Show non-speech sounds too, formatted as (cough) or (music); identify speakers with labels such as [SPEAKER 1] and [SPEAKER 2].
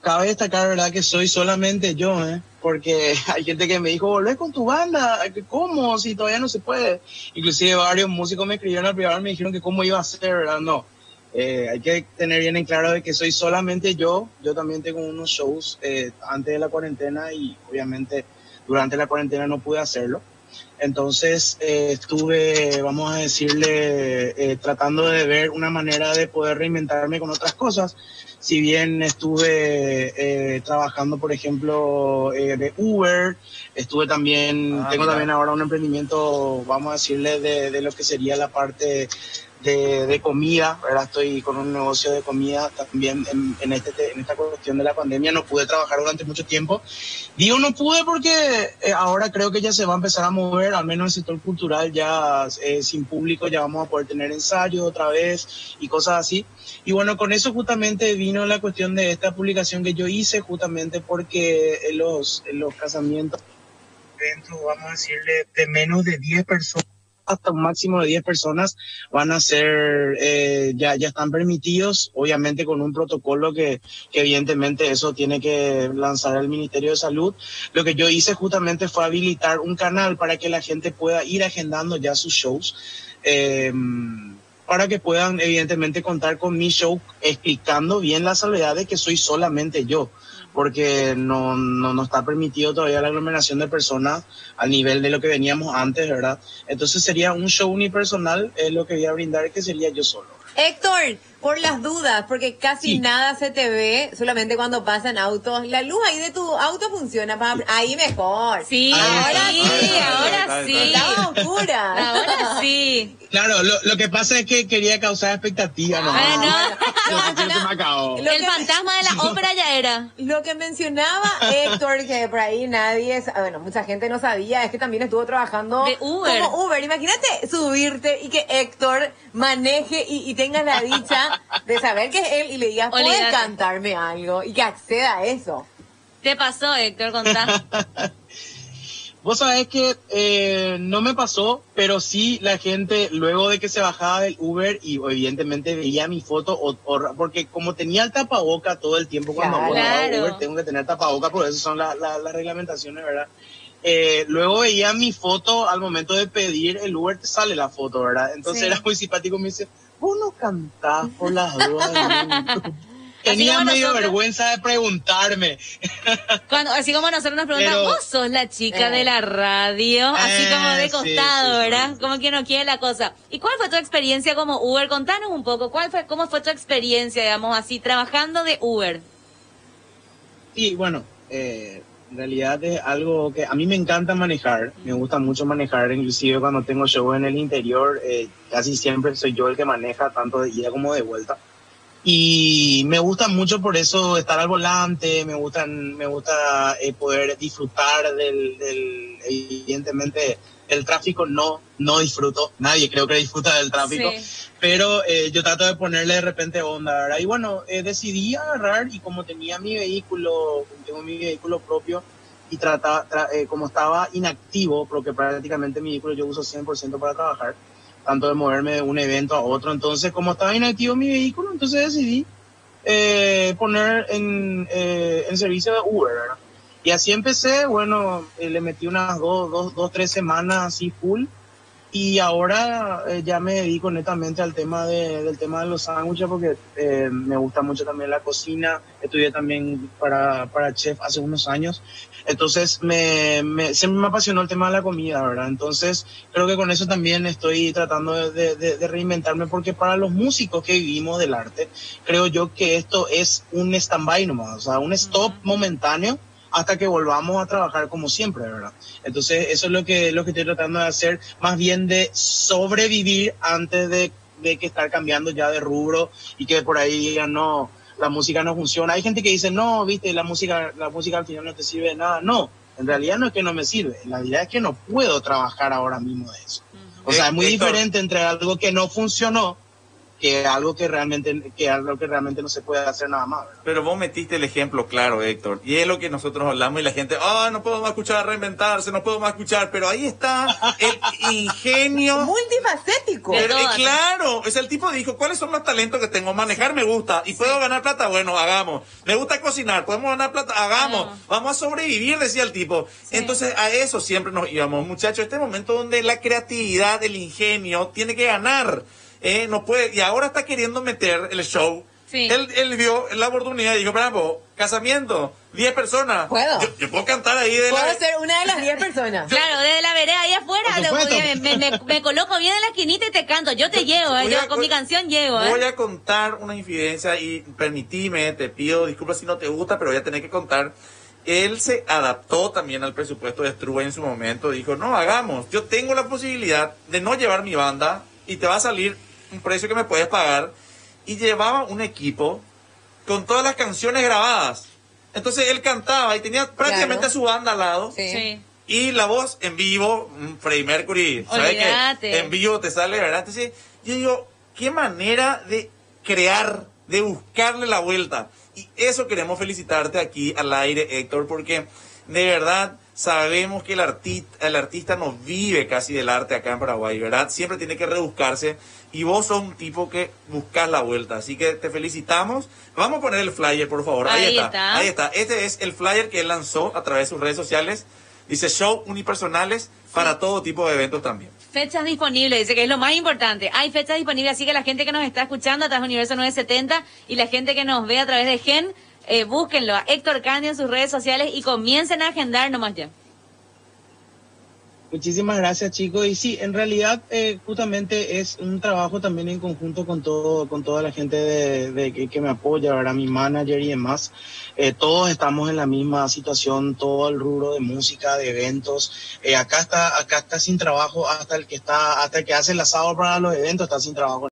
[SPEAKER 1] Cabe destacar, ¿verdad? Que soy solamente yo, ¿eh? Porque (laughs) hay gente que me dijo, volvé con tu banda, ¿cómo? Si todavía no se puede. Inclusive varios músicos me escribieron al privado y me dijeron que cómo iba a ser, ¿verdad? No. Eh, hay que tener bien en claro de que soy solamente yo. Yo también tengo unos shows eh, antes de la cuarentena y obviamente durante la cuarentena no pude hacerlo. Entonces eh, estuve, vamos a decirle, eh, tratando de ver una manera de poder reinventarme con otras cosas. Si bien estuve eh, trabajando, por ejemplo, eh, de Uber, estuve también,
[SPEAKER 2] Ah,
[SPEAKER 1] tengo
[SPEAKER 2] mira.
[SPEAKER 1] también ahora un emprendimiento, vamos a decirle, de, de lo que sería la parte de, comida, ¿verdad? Estoy con un negocio de comida también en, en, este, te- en esta cuestión de la pandemia. No pude trabajar durante mucho tiempo. Digo no pude porque eh, ahora creo que ya se va a empezar a mover, al menos el sector cultural ya eh, sin público ya vamos a poder tener ensayos otra vez y cosas así. Y bueno, con eso justamente vino la cuestión de esta publicación que yo hice justamente porque en los, los casamientos, eventos, vamos a decirle, de menos de 10 personas hasta un máximo de 10 personas van a ser, eh, ya, ya están permitidos, obviamente con un protocolo que, que evidentemente eso tiene que lanzar el Ministerio de Salud. Lo que yo hice justamente fue habilitar un canal para que la gente pueda ir agendando ya sus shows. eh, para que puedan evidentemente contar con mi show explicando bien la salvedad de que soy solamente yo porque no, no, no está permitido todavía la aglomeración de personas al nivel de lo que veníamos antes, ¿verdad? Entonces sería un show unipersonal, es lo que voy a brindar, que sería yo solo.
[SPEAKER 3] Héctor, por las dudas, porque casi
[SPEAKER 1] Sí.
[SPEAKER 3] nada se te ve, solamente cuando pasan autos. La luz ahí de tu auto funciona, pa- ahí mejor.
[SPEAKER 4] Sí, ahora sí, ahora sí.
[SPEAKER 3] Estaba oscura.
[SPEAKER 4] Ahora sí.
[SPEAKER 1] Claro, lo, lo que pasa es que quería causar expectativa, ¿no?
[SPEAKER 4] Ah,
[SPEAKER 1] se me acabó.
[SPEAKER 3] Lo
[SPEAKER 4] El fantasma de la (laughs) ópera ya era.
[SPEAKER 3] Lo que mencionaba Héctor, que por ahí nadie, bueno, mucha gente no sabía, es que también estuvo trabajando
[SPEAKER 4] De Uber.
[SPEAKER 3] como Uber. Imagínate subirte y que Héctor maneje y, y tengas la dicha de saber que es él y le digas, ¿puedes cantarme algo? Y que acceda a eso.
[SPEAKER 4] ¿Te pasó, Héctor? Contá. (laughs)
[SPEAKER 1] Vos sabés que eh, no me pasó, pero sí la gente, luego de que se bajaba del Uber y evidentemente veía mi foto, o, o- porque como tenía el tapaboca todo el tiempo cuando
[SPEAKER 3] Claro.
[SPEAKER 1] voy a. Uber, tengo que tener tapaboca, por eso son la- la- las reglamentaciones, ¿verdad? Eh, luego veía mi foto al momento de pedir el Uber, te sale la foto, ¿verdad? Entonces
[SPEAKER 4] Sí.
[SPEAKER 1] era muy simpático, me dice, vos no cantás por las dudas. (laughs) Tenía medio
[SPEAKER 4] nosotros.
[SPEAKER 1] vergüenza de preguntarme.
[SPEAKER 4] Cuando, así como nosotros nos preguntan,
[SPEAKER 1] Pero-
[SPEAKER 4] vos sos la chica
[SPEAKER 3] Eh.
[SPEAKER 4] de la radio, así
[SPEAKER 1] Eh,
[SPEAKER 4] como de
[SPEAKER 1] sí,
[SPEAKER 4] costado,
[SPEAKER 1] sí, sí.
[SPEAKER 4] ¿verdad? Como que no quiere la cosa. ¿Y cuál fue tu experiencia como Uber? Contanos un poco, ¿cuál fue, cómo fue tu experiencia, digamos así, trabajando de Uber?
[SPEAKER 1] Y bueno, eh, en realidad es algo que a mí me encanta manejar, me gusta mucho manejar, inclusive cuando tengo show en el interior, eh, casi siempre soy yo el que maneja, tanto de ida como de vuelta. Y me gusta mucho por eso estar al volante, me gustan, me gusta eh, poder disfrutar del, del, evidentemente, el tráfico no, no disfruto, nadie creo que disfruta del tráfico,
[SPEAKER 4] Sí.
[SPEAKER 1] pero eh, yo trato de ponerle de repente onda, ¿verdad? Y bueno, eh, decidí agarrar y como tenía mi vehículo, tengo mi vehículo propio y trata, tra- eh, como estaba inactivo, porque prácticamente mi vehículo yo uso 100% para trabajar, tanto de moverme de un evento a otro, entonces como estaba inactivo mi vehículo, entonces decidí eh, poner en, eh, en servicio de Uber, ¿verdad? Y así empecé, bueno, eh, le metí unas dos, dos, dos, tres semanas así full. Y ahora eh, ya me dedico netamente al tema de, del tema de los sándwiches porque eh, me gusta mucho también la cocina. Estudié también para, para chef hace unos años. Entonces me, me- siempre me apasionó el tema de la comida, ¿verdad? Entonces creo que con eso también estoy tratando de, de- de- reinventarme porque para los músicos que vivimos del arte, creo yo que esto es un stand-by nomás, o sea, un stop momentáneo hasta que volvamos a trabajar como siempre, ¿verdad? Entonces, eso es lo que, lo que estoy tratando de hacer, más bien de sobrevivir antes de, de que estar cambiando ya de rubro y que por ahí digan, no, la música no funciona. Hay gente que dice, no, viste, la música, la música al final no te sirve de nada. No, en realidad no es que no me sirve, la realidad es que no puedo trabajar ahora mismo de eso. O sea, es muy
[SPEAKER 2] Héctor.
[SPEAKER 1] diferente entre algo que no funcionó que algo que realmente, que algo que realmente no se puede hacer nada más. ¿verdad?
[SPEAKER 2] Pero vos metiste el ejemplo claro, Héctor. Y es lo que nosotros hablamos y la gente, ah, no puedo más escuchar reinventarse, no puedo más escuchar. Pero ahí está el (laughs) ingenio.
[SPEAKER 3] Multifacético.
[SPEAKER 2] Pero, eh, claro, es el tipo dijo, ¿cuáles son los talentos que tengo? Manejar me gusta y puedo ganar plata, bueno, hagamos. Me gusta cocinar, podemos ganar plata, hagamos.
[SPEAKER 4] Hagamos.
[SPEAKER 2] Vamos a sobrevivir, decía el tipo. Entonces a eso siempre nos íbamos, muchachos. Este momento donde la creatividad, el ingenio tiene que ganar. Eh, no puede, y ahora está queriendo meter el show.
[SPEAKER 4] Sí.
[SPEAKER 2] Él, él vio la oportunidad y dijo, bravo, casamiento, 10 personas.
[SPEAKER 3] Puedo.
[SPEAKER 2] Yo, yo puedo cantar ahí de
[SPEAKER 3] Puedo
[SPEAKER 2] la...
[SPEAKER 3] ser una de las 10 personas.
[SPEAKER 4] Claro, desde la vereda ahí afuera, lo- me, me- me- coloco bien en la esquinita y te canto. Yo te llevo, ¿eh?
[SPEAKER 2] Voy
[SPEAKER 4] yo
[SPEAKER 2] a-
[SPEAKER 4] con mi canción llego. ¿eh?
[SPEAKER 2] Voy a contar una infidencia y permitime, te pido disculpas si no te gusta, pero voy a tener que contar. Él se adaptó también al presupuesto de Struve en su momento. Dijo, no, hagamos. Yo tengo la posibilidad de no llevar mi banda y te va a salir un precio que me puedes pagar. Y llevaba un equipo con todas las canciones grabadas. Entonces él cantaba y tenía prácticamente
[SPEAKER 3] Claro.
[SPEAKER 2] a su banda al lado.
[SPEAKER 3] Sí.
[SPEAKER 4] Sí.
[SPEAKER 2] Y la voz en vivo, mm, Freddie Mercury, ¿sabes qué?
[SPEAKER 4] Olvídate.
[SPEAKER 2] En vivo te sale, ¿verdad? Entonces, yo digo, qué manera de crear, de buscarle la vuelta. Y eso queremos felicitarte aquí al aire, Héctor, porque de verdad sabemos que el artista, el artista no vive casi del arte acá en Paraguay, ¿verdad? Siempre tiene que rebuscarse. Y vos sos un tipo que buscas la vuelta. Así que te felicitamos. Vamos a poner el flyer, por favor. Ahí,
[SPEAKER 4] Ahí
[SPEAKER 2] está.
[SPEAKER 4] está.
[SPEAKER 2] Ahí está. Este es el flyer que él lanzó a través de sus redes sociales. Dice show unipersonales para todo tipo de eventos también.
[SPEAKER 4] Fechas disponibles, dice que es lo más importante. Hay fechas disponibles, así que la gente que nos está escuchando a través de Universo 970 y la gente que nos ve a través de Gen, eh, búsquenlo a Héctor Candy en sus redes sociales y comiencen a agendar nomás ya.
[SPEAKER 1] Muchísimas gracias chicos y sí, en realidad eh, justamente es un trabajo también en conjunto con todo, con toda la gente de, de que, me apoya, ¿verdad? Mi manager y demás. Eh, todos estamos en la misma situación, todo el rubro de música, de eventos. Eh, acá está, acá está sin trabajo hasta el que está, hasta el que hace el asado para los eventos está sin trabajo.